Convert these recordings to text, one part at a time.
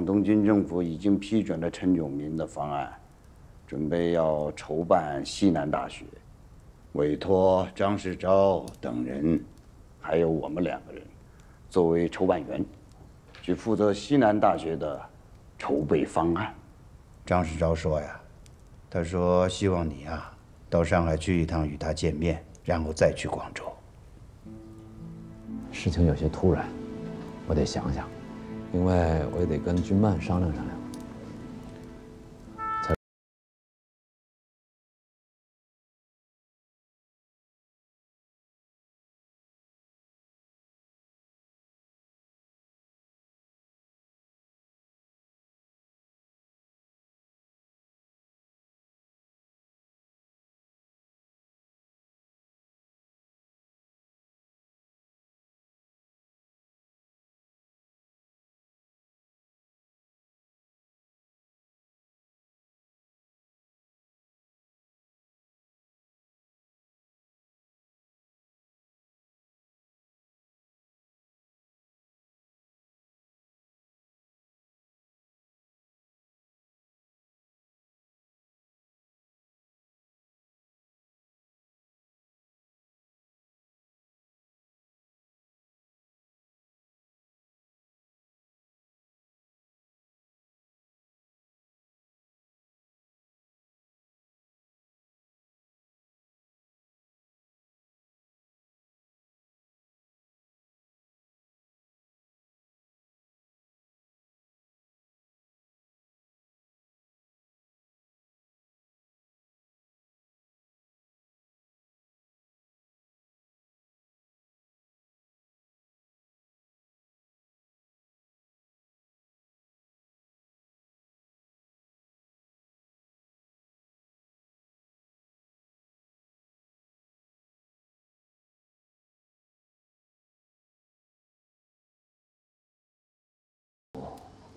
广东军政府已经批准了陈炯明的方案，准备要筹办西南大学，委托张世钊等人，还有我们两个人，作为筹办员，去负责西南大学的筹备方案。张世钊说呀，他说希望你啊，到上海去一趟与他见面，然后再去广州。事情有些突然，我得想想，另外我也得跟君曼商量商量。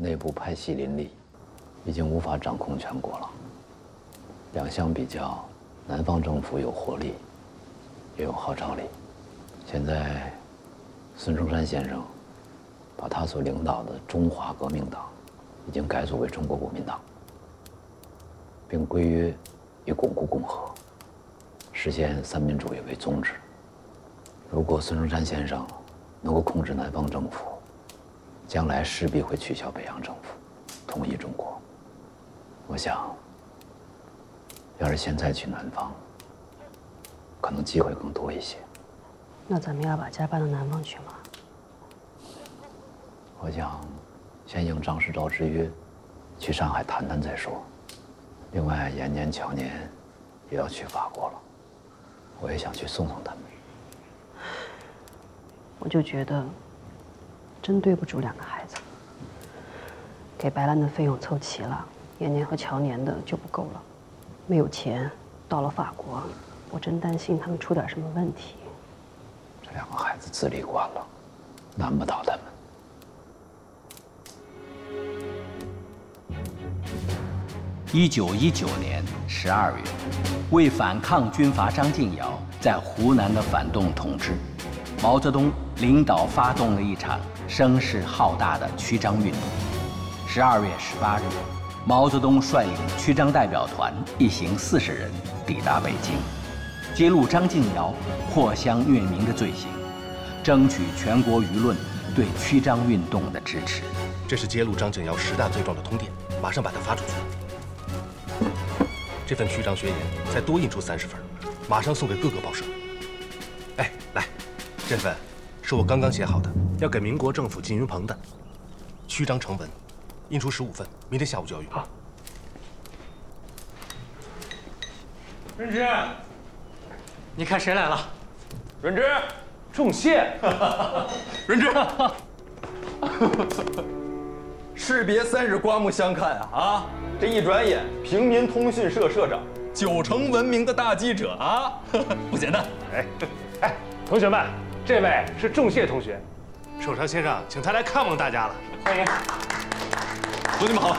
内部派系林立，已经无法掌控全国了。两相比较，南方政府有活力，也有号召力。现在，孙中山先生把他所领导的中华革命党，已经改组为中国国民党，并规约以巩固共和，实现三民主义为宗旨。如果孙中山先生能够控制南方政府，将来势必会取消北洋政府，统一中国。我想，要是现在去南方，可能机会更多一些。那咱们要把家搬到南方去吗？我想，先应张世钊之约，去上海谈谈再说。另外，延年、乔年也要去法国了，我也想去送送他们。我就觉得。真对不住两个孩子，给白兰的费用凑齐了，延年和乔年的就不够了，没有钱，到了法国，我真担心他们出点什么问题。这两个孩子自立惯了，难不倒他们。一九一九年十二月，为反抗军阀张敬尧在湖南的反动统治，毛泽东领导发动了一场。声势浩大的曲张运动。十二月十八日，毛泽东率领曲张代表团一行四十人抵达北京，揭露张敬尧藿香虐民的罪行，争取全国舆论对曲张运动的支持。这是揭露张敬尧十大罪状的通电，马上把它发出去。这份曲张宣言再多印出三十份，马上送给各个报社。哎，来，这份。是我刚刚写好的，要给民国政府进云鹏的，序章成文，印出十五份，明天下午就要用。好。润之，你看谁来了？润之，仲谢。润之，士别三日，刮目相看啊！啊，这一转眼，平民通讯社社长，九成闻名的大记者啊，不简单。哎，哎，同学们。这位是仲谢同学，首长先生，请他来看望大家了。欢迎，同志们好。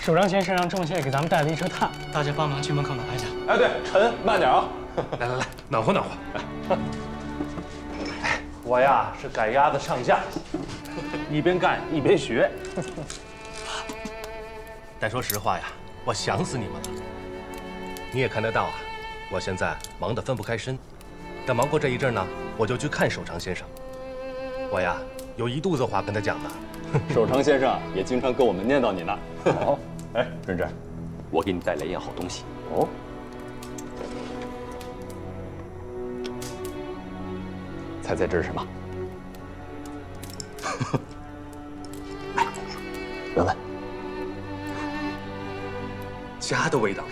首长先生让仲谢给咱们带了一车炭，大家帮忙去门口拿一下。哎，对，陈，慢点啊！来来来，暖和暖和。我呀是赶鸭子上架。一边干一边学。但说实话呀，我想死你们了。你也看得到啊，我现在忙得分不开身。等忙过这一阵呢，我就去看首长先生。我呀，有一肚子话跟他讲呢。守常先生也经常跟我们念叨你呢。好，哎，润之，我给你带来一样好东西。哦，猜猜这是什么？哎，闻闻，家的味道。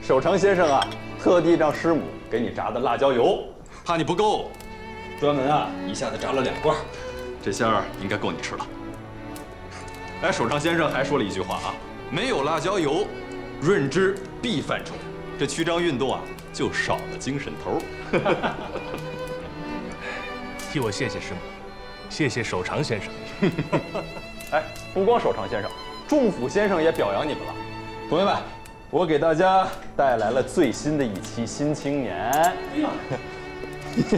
守常先生啊，特地让师母给你炸的辣椒油，怕你不够，专门啊一下子炸了两罐，这下应该够你吃了。哎，守常先生还说了一句话啊，没有辣椒油，润之必犯愁。这曲张运动啊，就少了精神头。替我谢谢师母，谢谢守常先生。哎，不光守常先生，仲甫先生也表扬你们了。同学们，我给大家带来了最新的一期《新青年》。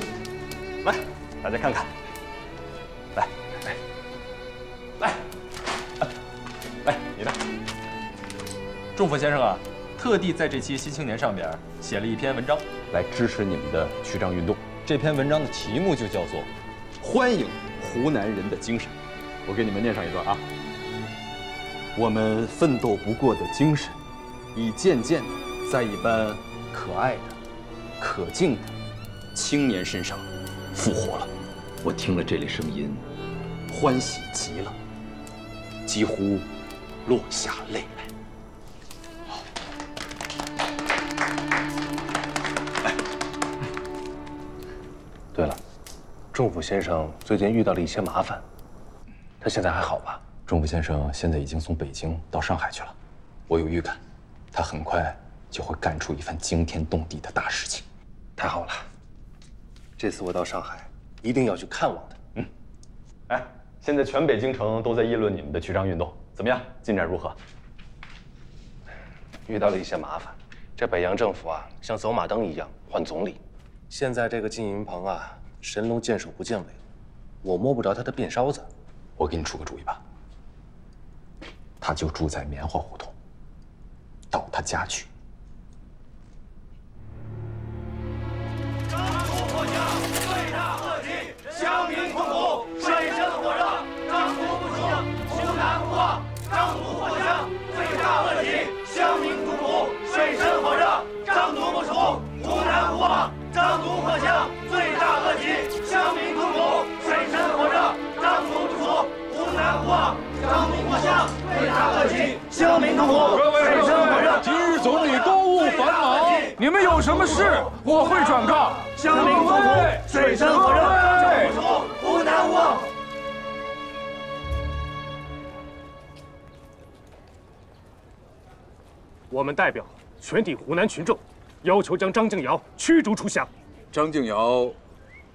来，大家看看。来，来，来，来，你的。仲甫先生啊，特地在这期《新青年》上边写了一篇文章，来支持你们的曲张运动。这篇文章的题目就叫做《欢迎湖南人的精神》。我给你们念上一段啊。我们奋斗不过的精神，已渐渐地在一般可爱的、可敬的青年身上复活了。我听了这类声音，欢喜极了，几乎落下泪来。对了，仲甫先生最近遇到了一些麻烦，他现在还好吧？仲甫先生现在已经从北京到上海去了，我有预感，他很快就会干出一番惊天动地的大事情。太好了，这次我到上海一定要去看望他。嗯，哎，现在全北京城都在议论你们的曲张运动，怎么样？进展如何？遇到了一些麻烦，这北洋政府啊，像走马灯一样换总理。现在这个金银鹏啊，神龙见首不见尾，我摸不着他的辫梢子。我给你出个主意吧，他就住在棉花胡同，到他家去。乡民痛苦，水深火热。今日总理公务繁忙，你们有什么事，我会转告。乡民痛苦，水深火热。张图不出，湖南无望。我们代表全体湖南群众，要求将张敬尧驱逐出乡。张敬尧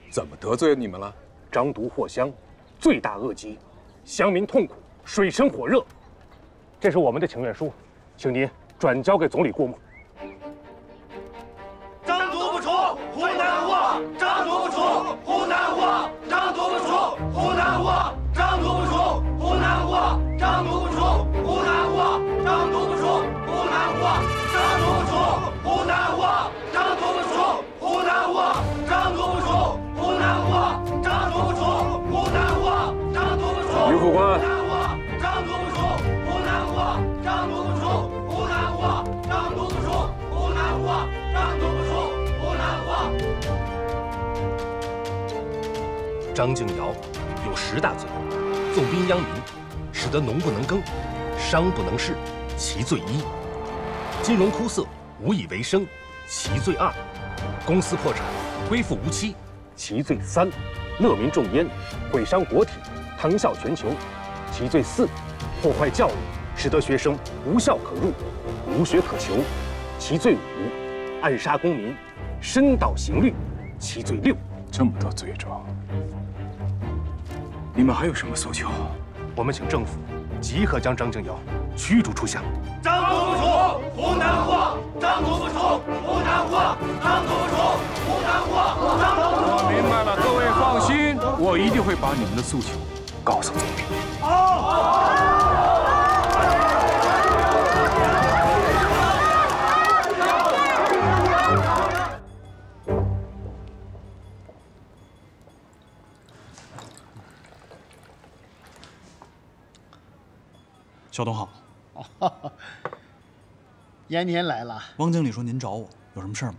怎么得罪你们了？张毒祸乡，罪大恶极，乡民痛苦，水深火热。这是我们的请愿书，请您转交给总理过目。张敬尧有十大罪：纵兵殃民，使得农不能耕，商不能事，其罪一；金融枯涩，无以为生，其罪二；公司破产，归复无期，其罪三；乐民重烟，毁伤国体，腾啸全球，其罪四；破坏教育，使得学生无校可入，无学可求，其罪五；暗杀公民，深蹈刑律，其罪六。这么多罪状，你们还有什么诉求？我们请政府即刻将张敬尧驱逐出乡。张毒不出，湖南货。张毒不出，湖南无望。张毒不出，湖南货。张毒不出。明白了，各位放心，我一定会把你们的诉求告诉总理。肖董好，哦，延年来了。汪经理说您找我，有什么事儿吗？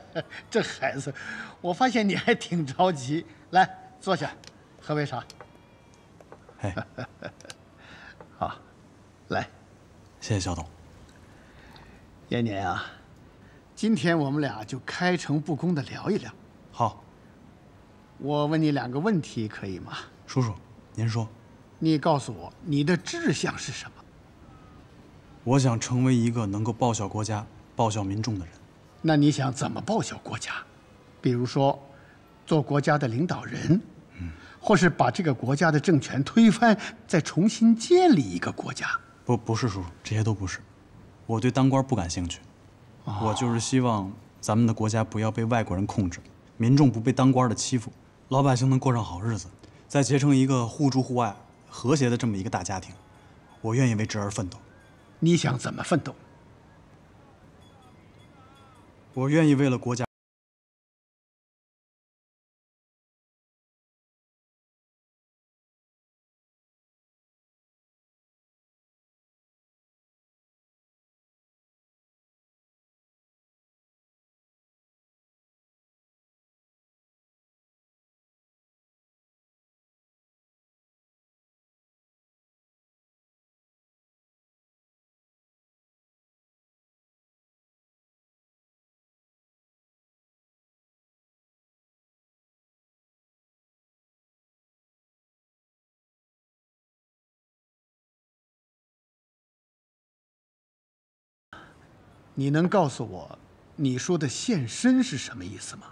这孩子，我发现你还挺着急。来，坐下，喝杯茶。哎，好，来，谢谢肖董。延年啊，今天我们俩就开诚布公的聊一聊。好，我问你两个问题，可以吗？叔叔，您说。你告诉我，你的志向是什么？我想成为一个能够报效国家、报效民众的人。那你想怎么报效国家？比如说，做国家的领导人，嗯，或是把这个国家的政权推翻，再重新建立一个国家？不，不是叔叔，这些都不是。我对当官不感兴趣，哦、我就是希望咱们的国家不要被外国人控制，民众不被当官的欺负，老百姓能过上好日子，再结成一个互助互爱。和谐的这么一个大家庭，我愿意为之而奋斗。你想怎么奋斗？我愿意为了国家。你能告诉我，你说的献身是什么意思吗？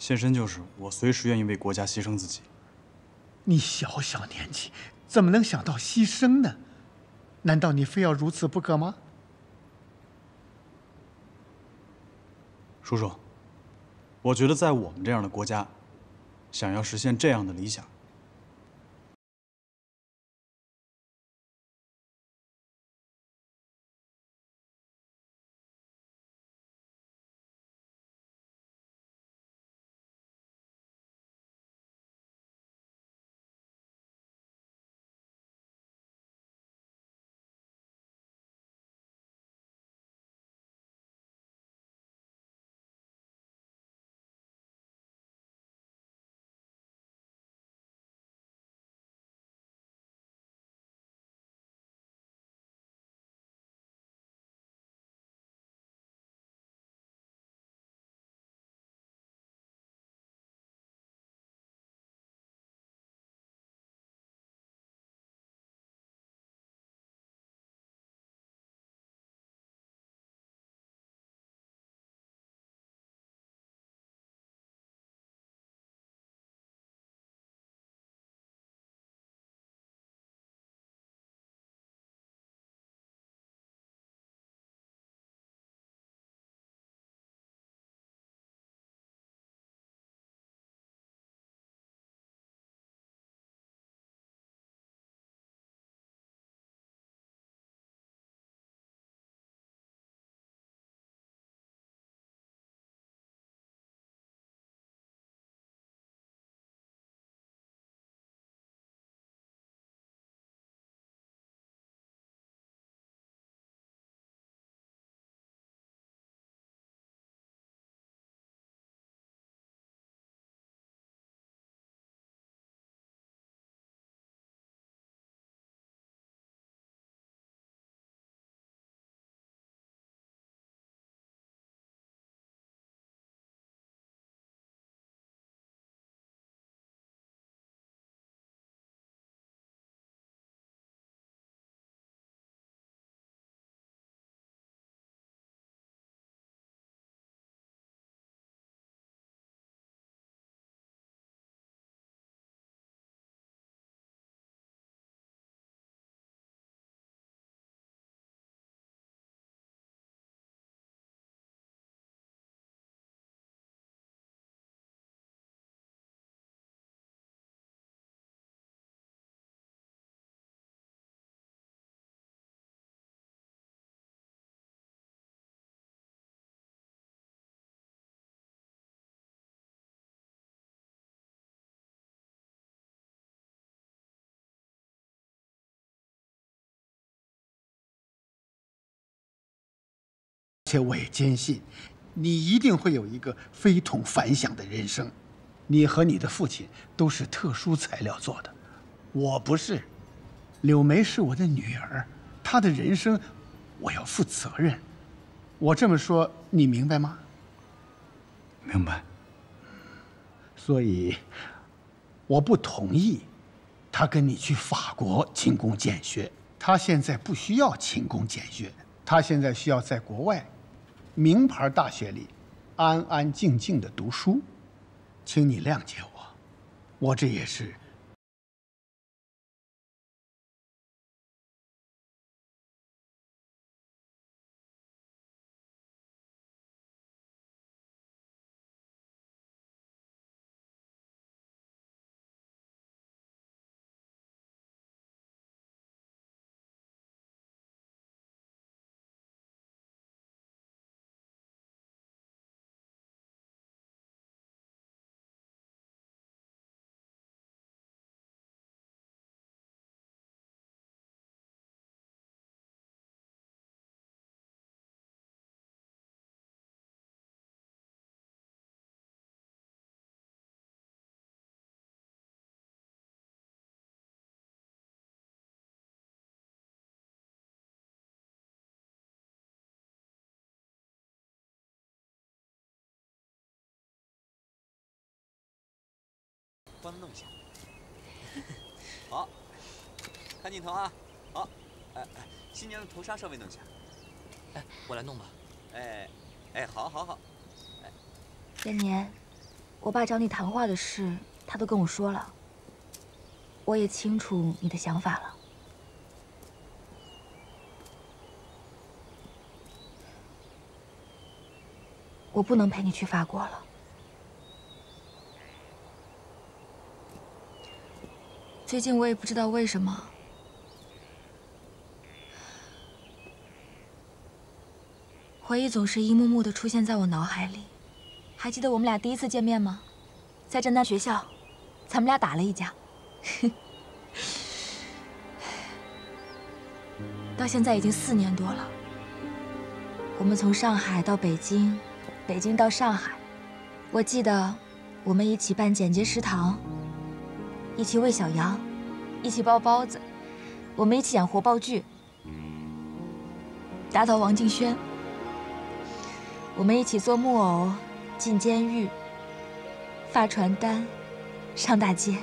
献身就是我随时愿意为国家牺牲自己。你小小年纪，怎么能想到牺牲呢？难道你非要如此不可吗？叔叔，我觉得在我们这样的国家，想要实现这样的理想。且我也坚信，你一定会有一个非同凡响的人生。你和你的父亲都是特殊材料做的，我不是。柳梅是我的女儿，她的人生我要负责任。我这么说，你明白吗？明白。所以，我不同意他跟你去法国勤工俭学。他现在不需要勤工俭学，他现在需要在国外名牌大学里安安静静的读书。请你谅解我，我这也是。帮他弄一下。好，看镜头啊！好，哎哎，新娘的头纱稍微弄一下。哎，我来弄吧。哎，哎，好，好，好。延年，我爸找你谈话的事，他都跟我说了。我也清楚你的想法了。我不能陪你去法国了。最近我也不知道为什么，回忆总是一幕幕的出现在我脑海里。还记得我们俩第一次见面吗？在侦探学校，咱们俩打了一架。到现在已经四年多了，我们从上海到北京，北京到上海。我记得我们一起办简洁食堂。一起喂小羊，一起包包子，我们一起演活报剧，打倒王敬轩。我们一起做木偶，进监狱，发传单，上大街。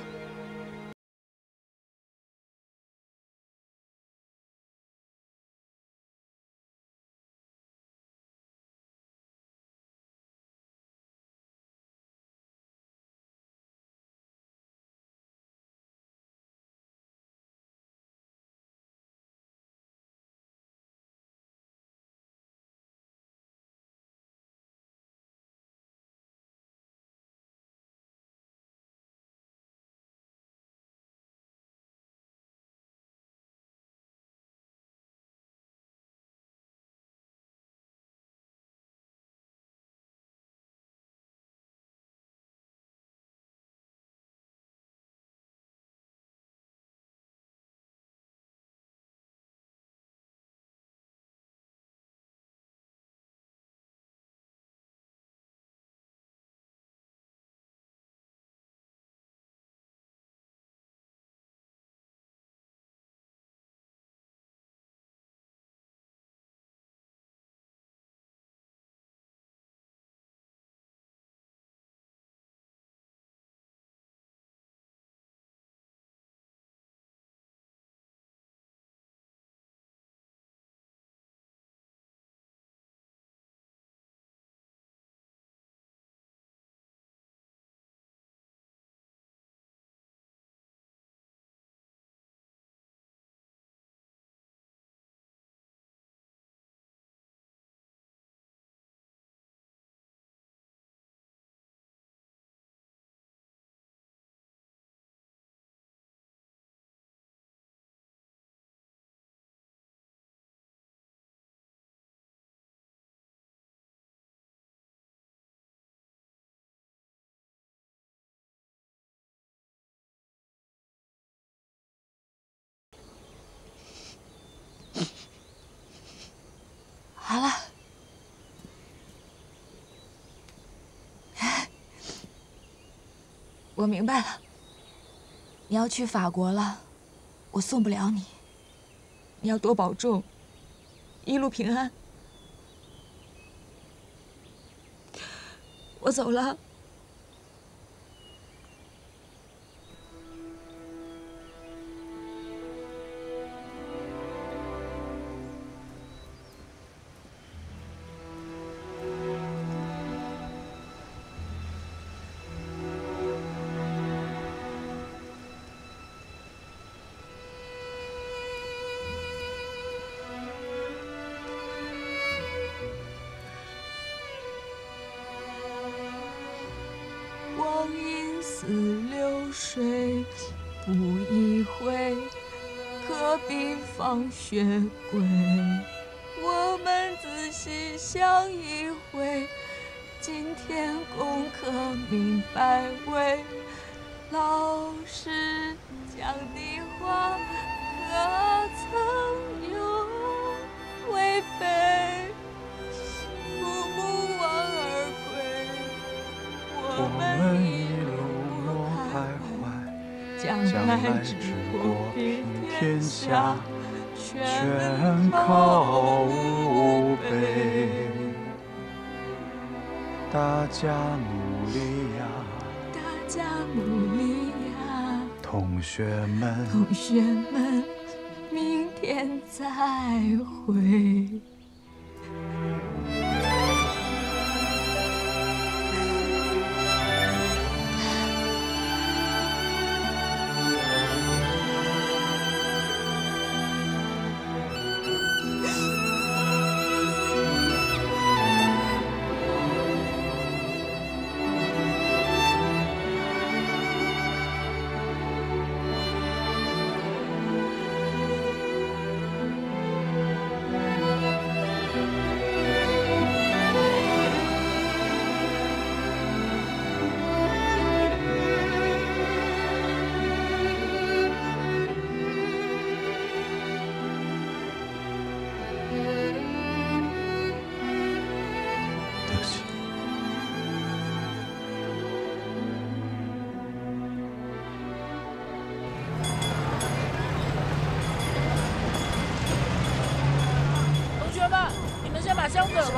我明白了，你要去法国了，我送不了你。你要多保重，一路平安。我走了。回，何必放学归。我们仔细想一回，今天功课明白未？老师讲的话，可曾有违背？父母望而归。我们一将来之国平天下，全靠吾辈。大家？努力呀，大家？努力呀，同学们。同学们，明天再会。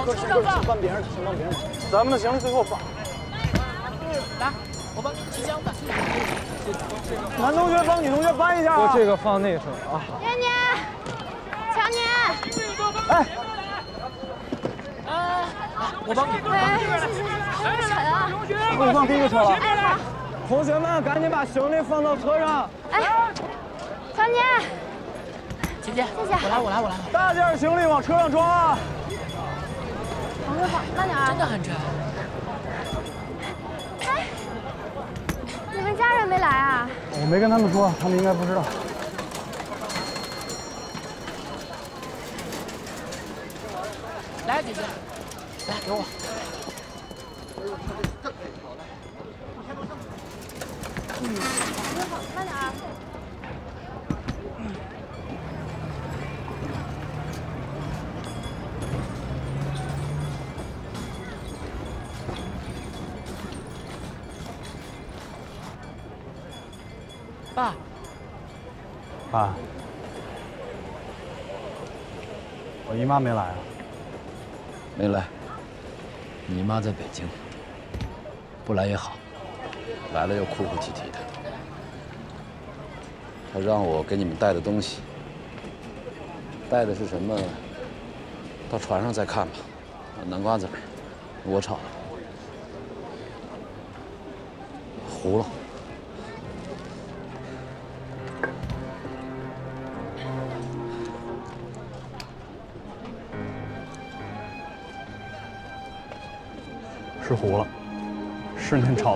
把箱子往车上放。帮别人的，先帮别人的。咱们的行李最后放。来，我帮你提箱子。男同学帮女同学搬一下啊。这个放那头啊。年年，强年，哎，啊，我帮你。哎，谢谢谢谢，好沉啊。我放第一个车了。哎，好。同学们，赶紧把行李放到车上。哎，强年，姐姐，谢谢。我来，我来，我来。大件行李往车上装啊。慢点啊。真的很沉。哎，你们家人没来啊？我没跟他们说，他们应该不知道。爸，爸，我姨妈没来啊？没来。你妈在北京，不来也好，来了又哭哭啼啼的。她让我给你们带的东西，带的是什么？到船上再看吧。南瓜子儿，我炒的，糊了。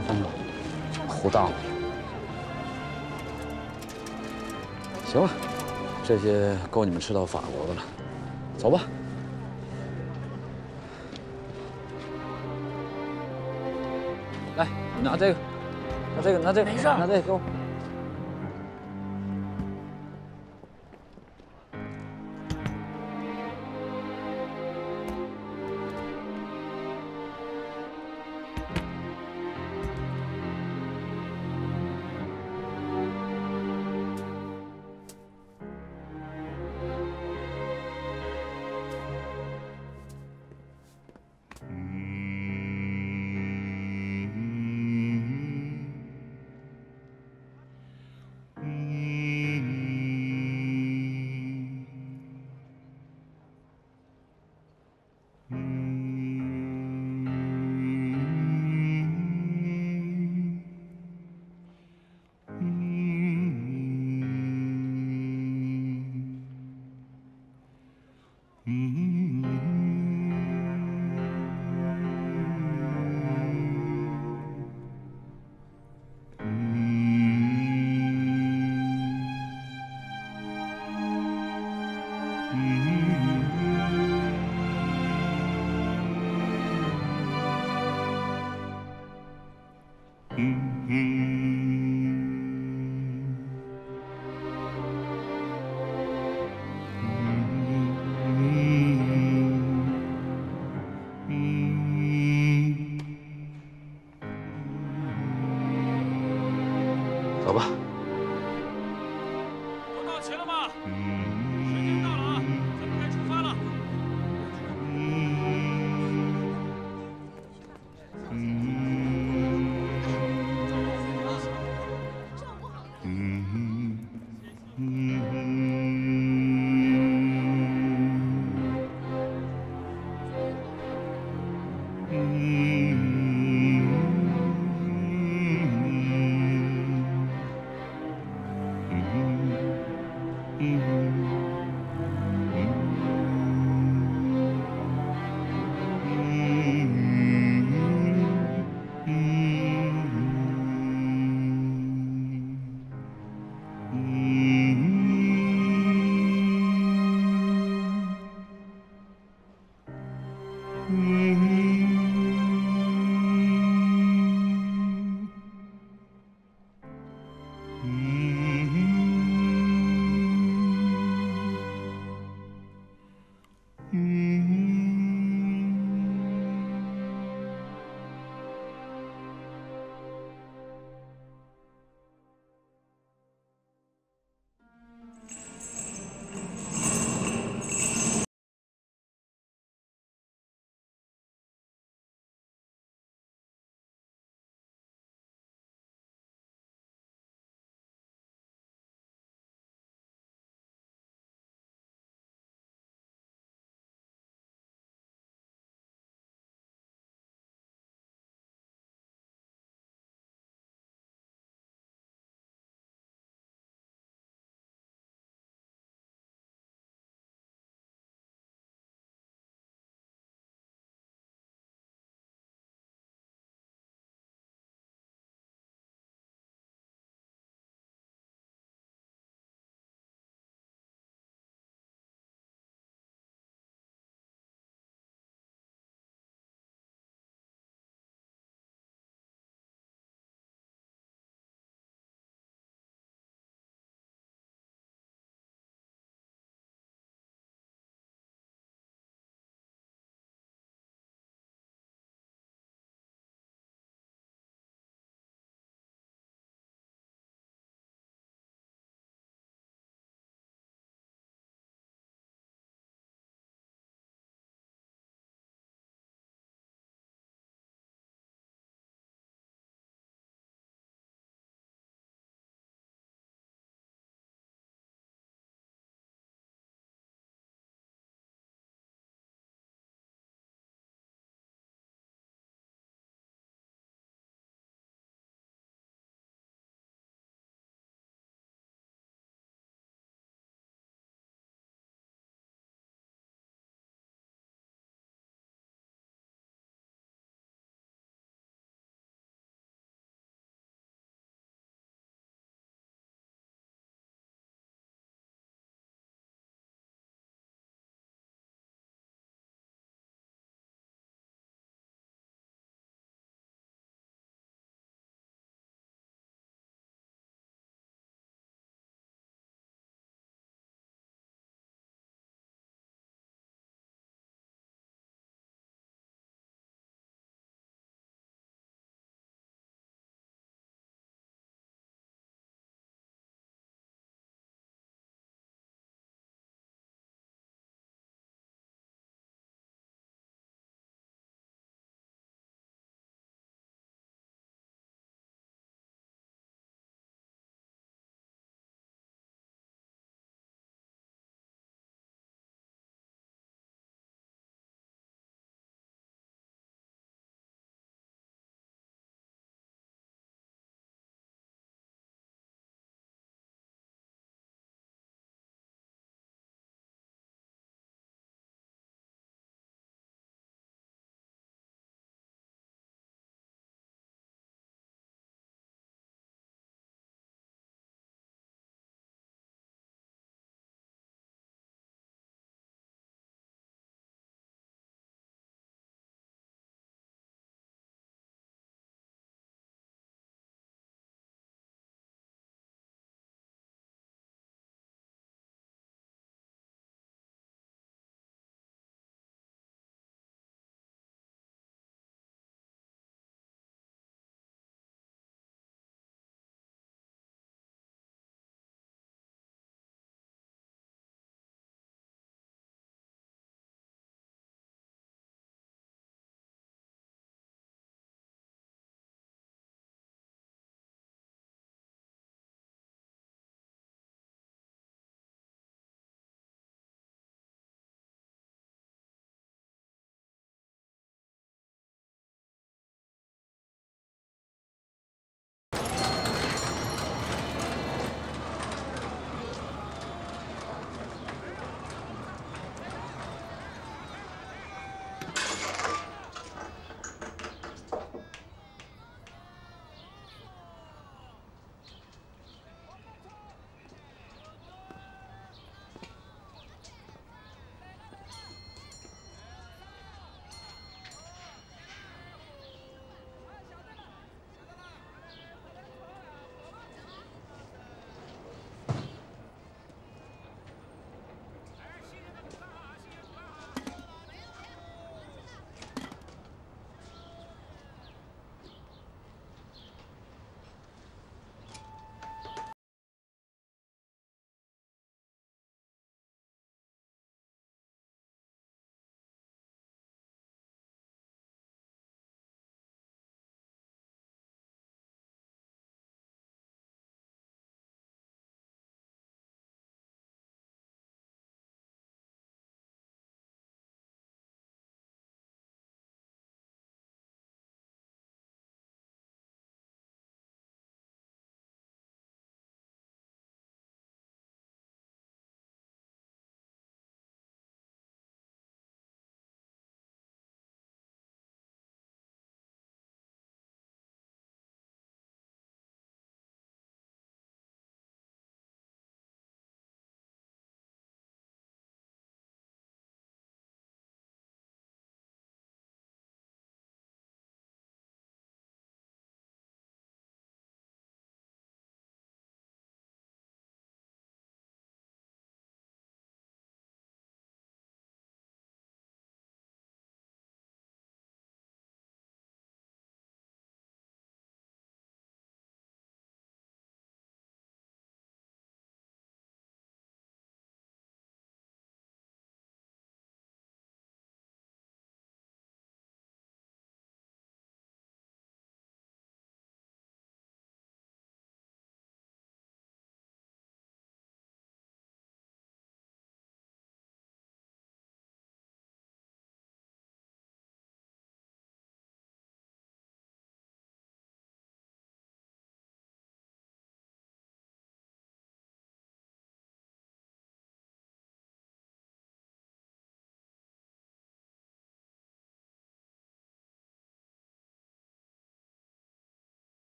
是您炒的风格。糊大了。行了，这些够你们吃到法国的了，走吧。来，你拿这个，拿这个，拿这个，没事拿这个给我。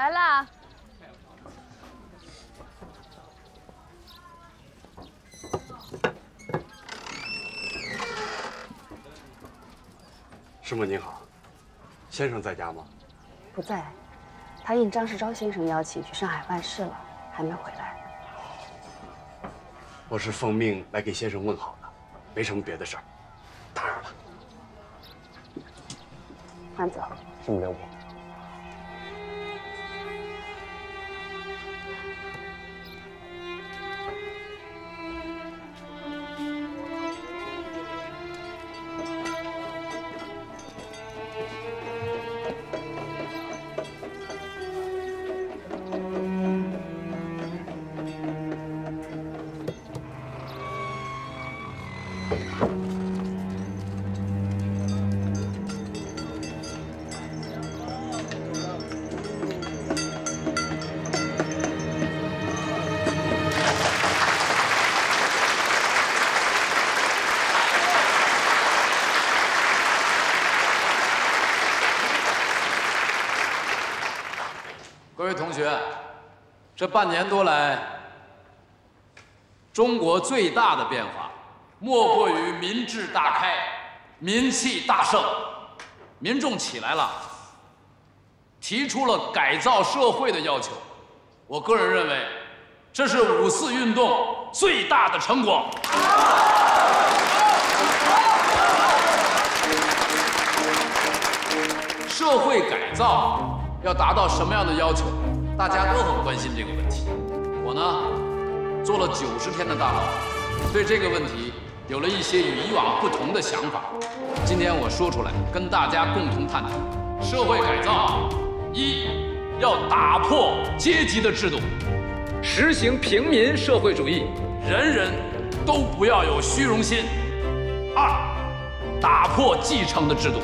来啦！师母您好，先生在家吗？不在，他应张世钊先生邀请去上海办事了，还没回来。我是奉命来给先生问好的，没什么别的事儿。慢走。师母留步。同学，这半年多来，中国最大的变化，莫过于民智大开，民气大盛，民众起来了，提出了改造社会的要求。我个人认为，这是五四运动最大的成果。社会改造要达到什么样的要求？大家都很关心这个问题。我呢，做了九十天的大牢，对这个问题有了一些与以往不同的想法。今天我说出来，跟大家共同探讨。社会改造，一要打破阶级的制度，实行平民社会主义，人人都不要有虚荣心。二，打破继承的制度，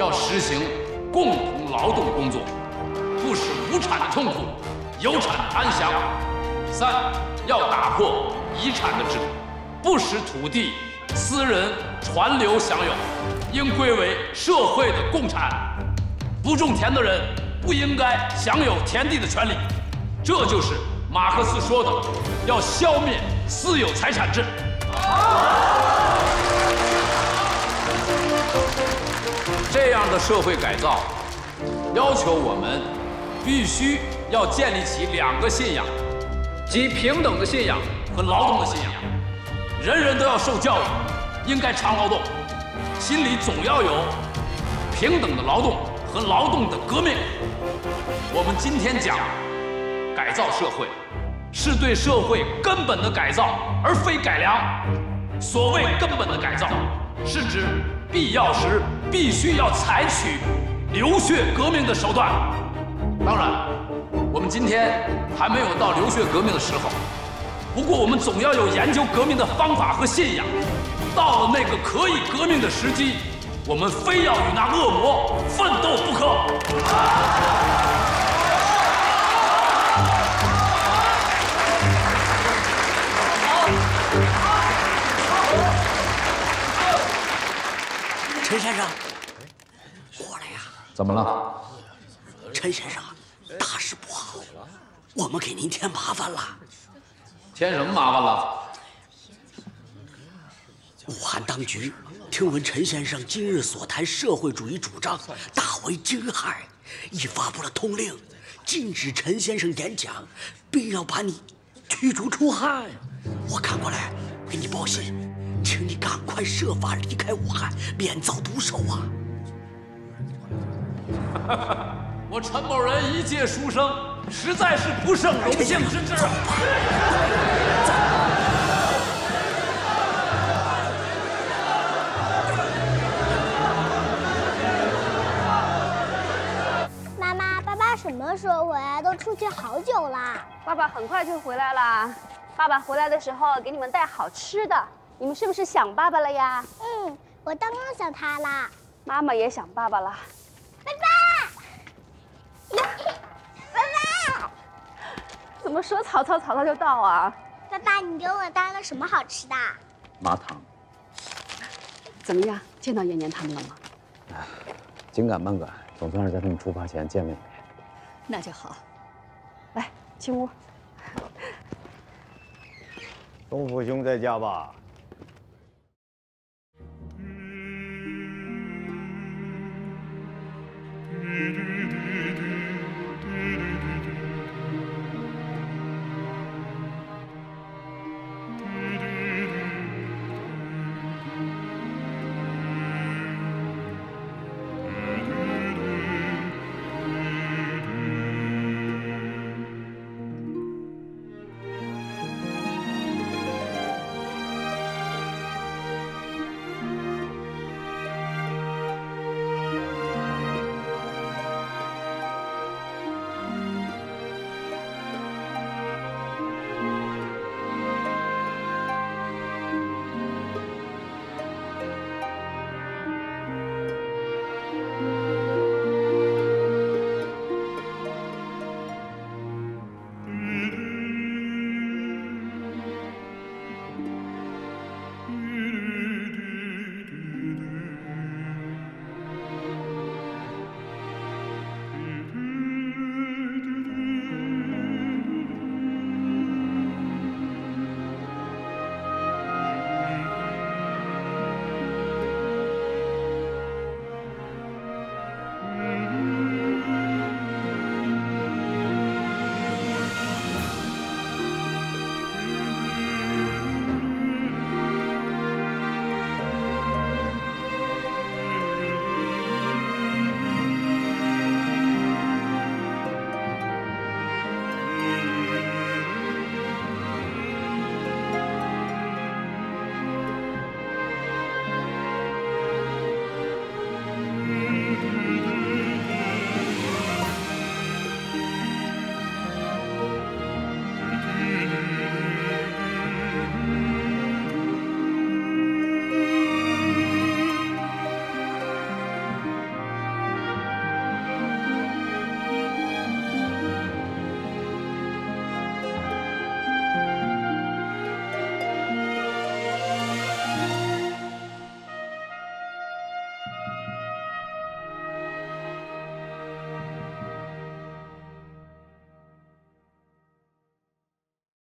要实行共同劳动工作。无产的痛苦，有产安详。三要打破遗产的制度，不使土地私人传流享有，应归为社会的共产。不种田的人不应该享有田地的权利。这就是马克思说的，要消灭私有财产制。这样的社会改造，要求我们。必须要建立起两个信仰，即平等的信仰和劳动的信仰。人人都要受教育，应该常劳动，心里总要有平等的劳动和劳动的革命。我们今天讲改造社会，是对社会根本的改造，而非改良。所谓根本的改造，是指必要时必须要采取流血革命的手段。当然，我们今天还没有到流血革命的时候。不过，我们总要有研究革命的方法和信仰。到了那个可以革命的时机，我们非要与那恶魔奋斗不可。陈先生，过来呀！怎么了？陈先生，我们给您添麻烦了。添什么麻烦了？武汉当局听闻陈先生今日所谈社会主义主张，大为惊骇，已发布了通令，禁止陈先生演讲，并要把你驱逐出汉。我赶过来给你报信，请你赶快设法离开武汉，免遭毒手啊！我陈某人一介书生，实在是不胜荣幸之至。妈妈，爸爸什么时候回来？都出去好久了。爸爸很快就回来了。爸爸回来的时候给你们带好吃的，你们是不是想爸爸了呀？嗯，我当然想他啦。妈妈也想爸爸了。爸爸，说曹操曹操就到啊？爸爸，你给我带了什么好吃的？麻糖。怎么样？见到延年他们了吗？紧赶慢赶，总算是在他们出发前见了一面。那就好。来，进屋。东府兄在家吧？